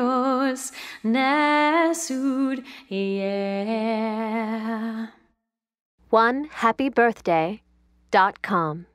Dios Nesud yeah. One happy birthday dot com.